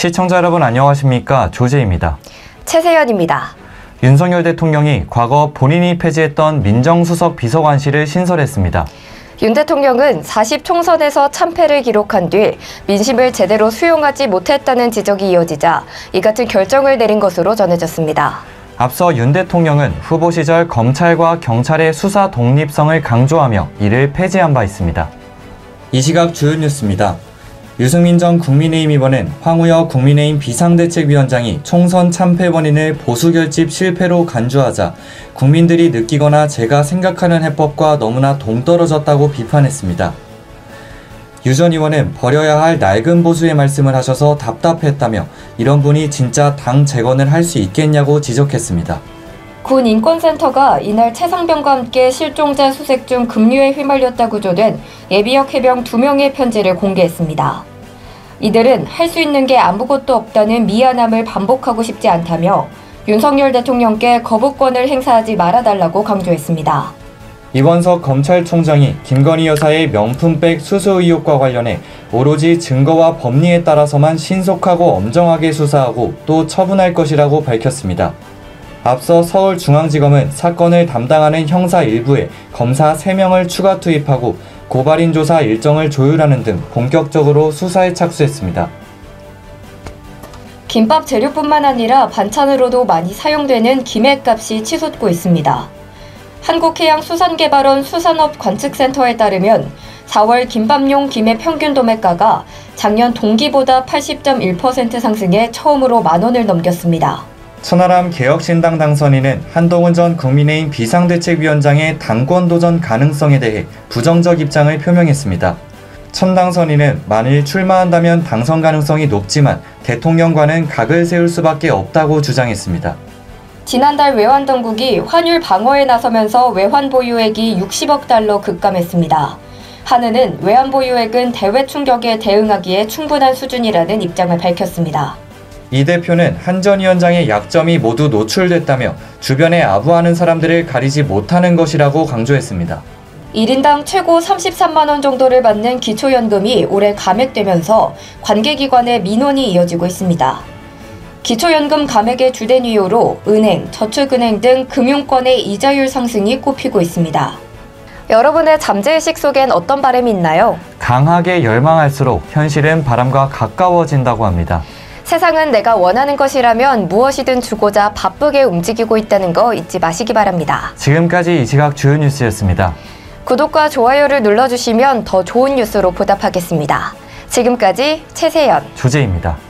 시청자 여러분 안녕하십니까 조재입니다. 최세연입니다. 윤석열 대통령이 과거 본인이 폐지했던 민정수석 비서관실을 신설했습니다. 윤 대통령은 40 총선에서 참패를 기록한 뒤 민심을 제대로 수용하지 못했다는 지적이 이어지자 이 같은 결정을 내린 것으로 전해졌습니다. 앞서 윤 대통령은 후보 시절 검찰과 경찰의 수사 독립성을 강조하며 이를 폐지한 바 있습니다. 이 시각 주요 뉴스입니다. 유승민 전 국민의힘 의원은 황우여 국민의힘 비상대책위원장이 총선 참패 원인을 보수 결집 실패로 간주하자 국민들이 느끼거나 제가 생각하는 해법과 너무나 동떨어졌다고 비판했습니다. 유 전 의원은 버려야 할 낡은 보수의 말씀을 하셔서 답답했다며 이런 분이 진짜 당 재건을 할 수 있겠냐고 지적했습니다. 군 인권센터가 이날 최상병과 함께 실종자 수색 중 급류에 휘말렸다 구조된 예비역 해병 2명의 편지를 공개했습니다. 이들은 할 수 있는 게 아무것도 없다는 미안함을 반복하고 싶지 않다며 윤석열 대통령께 거부권을 행사하지 말아달라고 강조했습니다. 이원석 검찰총장이 김건희 여사의 명품백 수수 의혹과 관련해 오로지 증거와 법리에 따라서만 신속하고 엄정하게 수사하고 또 처분할 것이라고 밝혔습니다. 앞서 서울중앙지검은 사건을 담당하는 형사 일부에 검사 3명을 추가 투입하고 고발인 조사 일정을 조율하는 등 본격적으로 수사에 착수했습니다. 김밥 재료뿐만 아니라 반찬으로도 많이 사용되는 김액값이 치솟고 있습니다. 한국해양수산개발원 수산업 관측센터에 따르면 4월 김밥용 김의 평균 도매가가 작년 동기보다 80.1% 상승해 처음으로 만 원을 넘겼습니다. 천하람 개혁신당 당선인은 한동훈 전 국민의힘 비상대책위원장의 당권 도전 가능성에 대해 부정적 입장을 표명했습니다. 천 당선인은 만일 출마한다면 당선 가능성이 높지만 대통령과는 각을 세울 수밖에 없다고 주장했습니다. 지난달 외환 당국이 환율 방어에 나서면서 외환 보유액이 60억 달러 급감했습니다. 한은은 외환 보유액은 대외 충격에 대응하기에 충분한 수준이라는 입장을 밝혔습니다. 이 대표는 한전 위원장의 약점이 모두 노출됐다며 주변에 아부하는 사람들을 가리지 못하는 것이라고 강조했습니다. 1인당 최고 33만 원 정도를 받는 기초연금이 올해 감액되면서 관계기관의 민원이 이어지고 있습니다. 기초연금 감액의 주된 이유로 은행, 저축은행 등 금융권의 이자율 상승이 꼽히고 있습니다. 여러분의 잠재의식 속엔 어떤 바람이 있나요? 강하게 열망할수록 현실은 바람과 가까워진다고 합니다. 세상은 내가 원하는 것이라면 무엇이든 주고자 바쁘게 움직이고 있다는 거 잊지 마시기 바랍니다. 지금까지 이 시각 주요 뉴스였습니다. 구독과 좋아요를 눌러주시면 더 좋은 뉴스로 보답하겠습니다. 지금까지 최세연, 조재입니다.